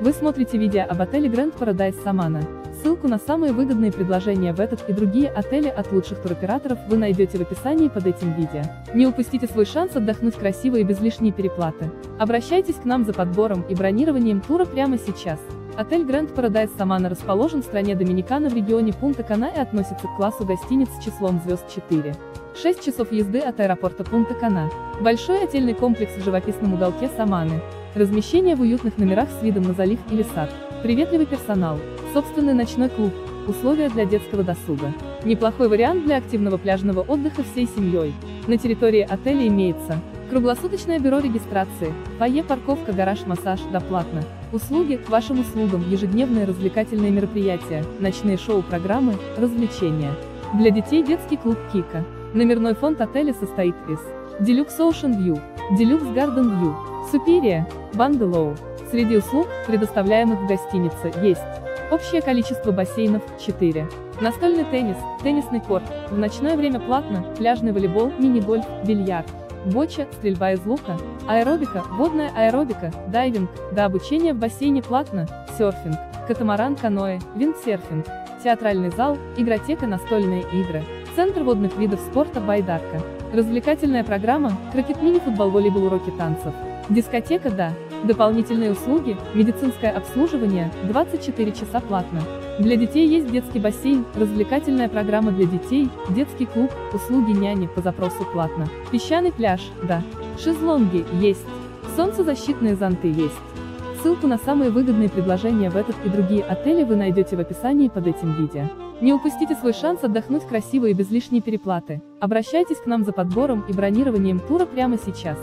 Вы смотрите видео об отеле Grand Paradise Самана. Ссылку на самые выгодные предложения в этот и другие отели от лучших туроператоров вы найдете в описании под этим видео. Не упустите свой шанс отдохнуть красиво и без лишней переплаты. Обращайтесь к нам за подбором и бронированием тура прямо сейчас. Отель Grand Paradise Самана расположен в стране Доминикана в регионе Пунта-Кана и относится к классу гостиниц с числом звезд 4. 6 часов езды от аэропорта Пунта-Кана. Большой отельный комплекс в живописном уголке Саманы. Размещение в уютных номерах с видом на залив или сад. Приветливый персонал. Собственный ночной клуб. Условия для детского досуга. Неплохой вариант для активного пляжного отдыха всей семьей. На территории отеля имеется круглосуточное бюро регистрации, фойе, парковка, гараж, массаж, доплатно. Услуги, к вашим услугам, ежедневные развлекательные мероприятия, ночные шоу-программы, развлечения. Для детей детский клуб Кика. Номерной фонд отеля состоит из Deluxe Ocean View, Deluxe Garden View, Superior, Bungalow. Среди услуг, предоставляемых в гостинице, есть общее количество бассейнов – 4. Настольный теннис, теннисный корт, в ночное время платно, пляжный волейбол, мини-гольф, бильярд, боча, стрельба из лука, аэробика, водная аэробика, дайвинг, до обучения в бассейне платно, серфинг, катамаран, каноэ, виндсерфинг, театральный зал, игротека, настольные игры, центр водных видов спорта Байдарка, развлекательная программа, крокет, мини-футбол, волейбол, уроки танцев, дискотека, да, дополнительные услуги, медицинское обслуживание, 24 часа платно. Для детей есть детский бассейн, развлекательная программа для детей, детский клуб, услуги няни по запросу платно. Песчаный пляж, да. Шезлонги, есть. Солнцезащитные зонты есть. Ссылку на самые выгодные предложения в этот и другие отели вы найдете в описании под этим видео. Не упустите свой шанс отдохнуть красиво и без лишней переплаты. Обращайтесь к нам за подбором и бронированием тура прямо сейчас.